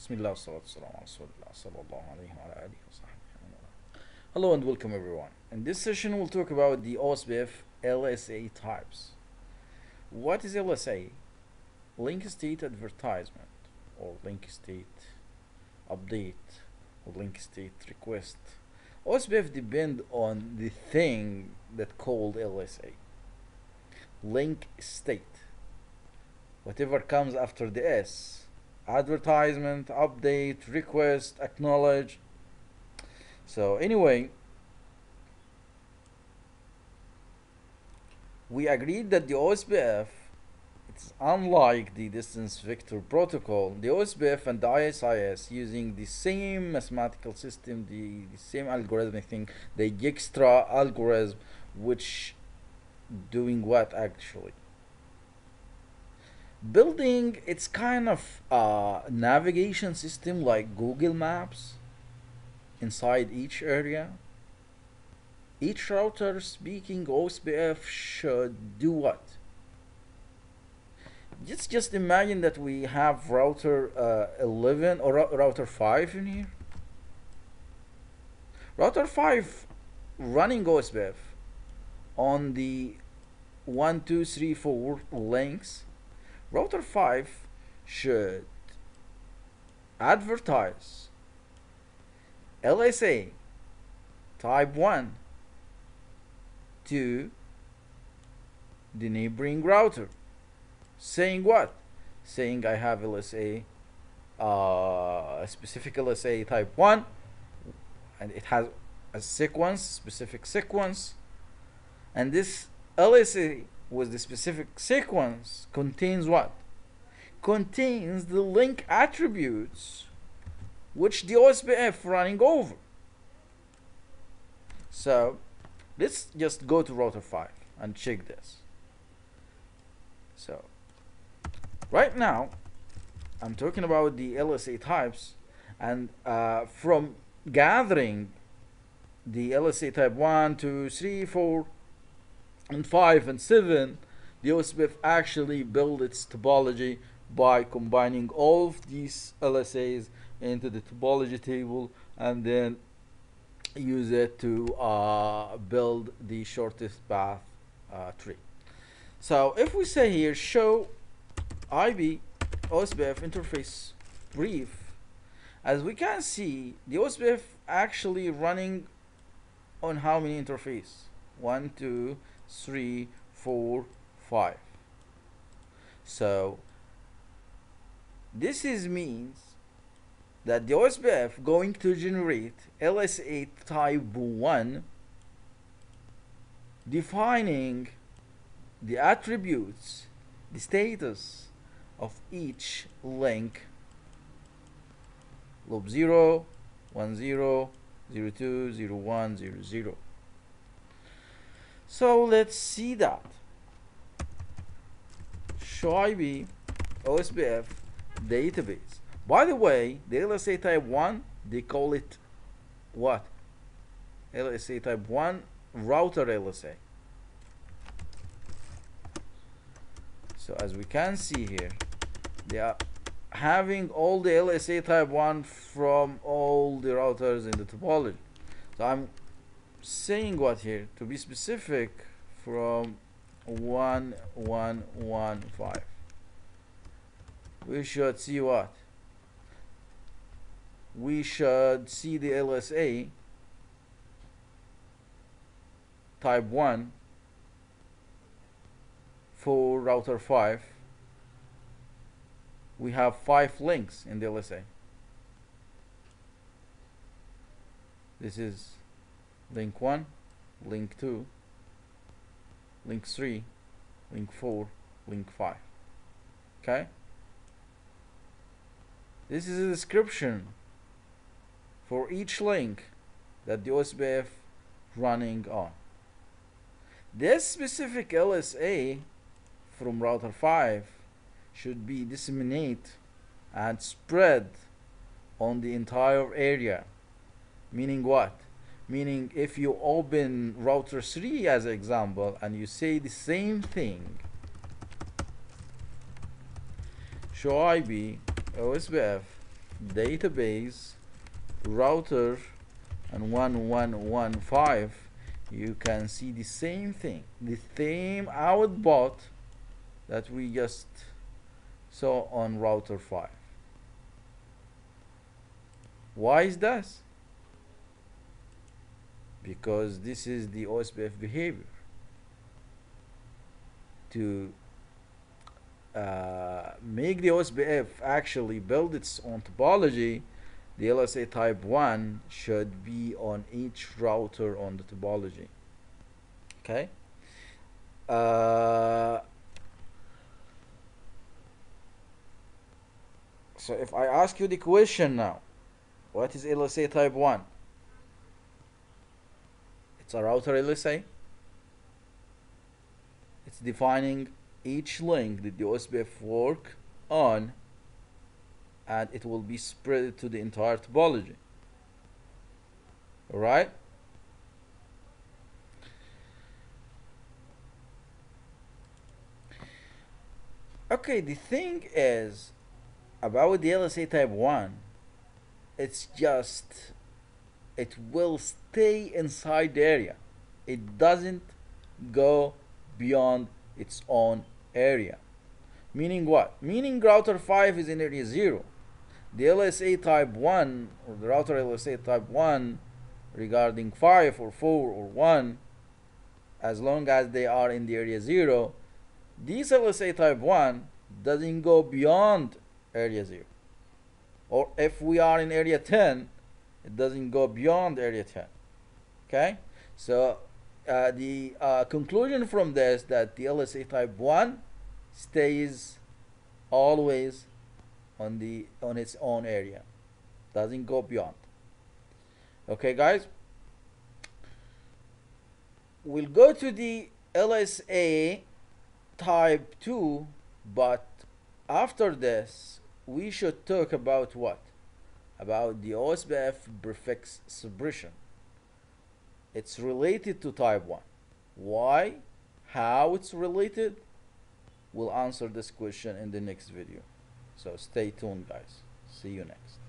بسم الله والصلاة والسلام على رسول الله صلى الله عليه وعلى آله وصحبه ومن والاه. Hello and welcome everyone. In this session we'll talk about the OSPF LSA types. What is LSA? Link state advertisement or link state update or link state request. OSPF depend on the thing that called LSA. Link state. Whatever comes after the S advertisement, update, request, acknowledge. So anyway, we agreed that the OSPF it's unlike the distance vector protocol. The OSPF and the ISIS using the same mathematical system, the, the same algorithmic thing, the Dijkstra algorithm, which doing what actually? Building it's kind of a navigation system like Google Maps inside each area. Each router speaking OSPF should do what? Just just imagine that we have router uh, 11 or router 5 in here. Router 5 running OSPF on the 1, 2, 3, 4 links router 5 should advertise LSA type 1 to the neighboring router. Saying what? Saying I have LSA uh, a specific LSA type 1 and it has a sequence specific sequence. And this LSA with the specific sequence contains what? Contains the link attributes which the OSPF running over. So let's just go to router 5 and check this. So right now I'm talking about the LSA types and uh, from gathering the LSA type 1, 2, 3, 4, and 5 and 7 the OSPF actually build its topology by combining all of these LSAs into the topology table and then use it to uh, build the shortest path uh, tree. So if we say here show IB OSPF interface brief, as we can see the OSPF actually running on how many interface? One, two, three, four, five. So this is means that the OSPF going to generate LSA type 1 defining the attributes, the status of each link loop 0, 1, 0, 0, 2, 0, 1, 0, 0. So let's see that. Show IB OSPF database. By the way, the LSA type 1, they call it what? LSA type 1 router LSA. So as we can see here, they are having all the LSA type 1 from all the routers in the topology. So I'm saying what here to be specific from 1115 we should see what? We should see the LSA type 1 for router 5 we have five links in the LSA this is link 1 link 2 link 3 link 4 link 5 okay? This is a description for each link that the OSPF running on. This specific LSA from router 5 should be disseminate and spread on the entire area. Meaning what meaning if you open router 3 as an example and you say the same thing show IB OSPF database router and 1115 you can see the same thing the same output that we just saw on router 5 why is this because this is the OSPF behavior. To uh, make the OSPF actually build its own topology the LSA type 1 should be on each router on the topology. Okay? Uh, so if I ask you the question now what is LSA type 1 it's a router LSA it's defining each link that the OSPF work on and it will be spread to the entire topology. Alright? Okay the thing is about the LSA type 1 it's just it will stay inside the area. It doesn't go beyond its own area. Meaning what? Meaning router 5 is in area 0 the LSA type 1 or the router LSA type 1 regarding 5 or 4 or 1 as long as they are in the area 0 this LSA type 1 doesn't go beyond area 0 or if we are in area 10 it doesn't go beyond area 10 okay? So uh, the uh, conclusion from this that the LSA type 1 stays always on the on its own area. Doesn't go beyond. Okay guys? We'll go to the LSA type 2 but after this we should talk about what about the OSPF prefix suppression it's related to type 1 why? How it's related? We'll answer this question in the next video. So stay tuned guys. See you next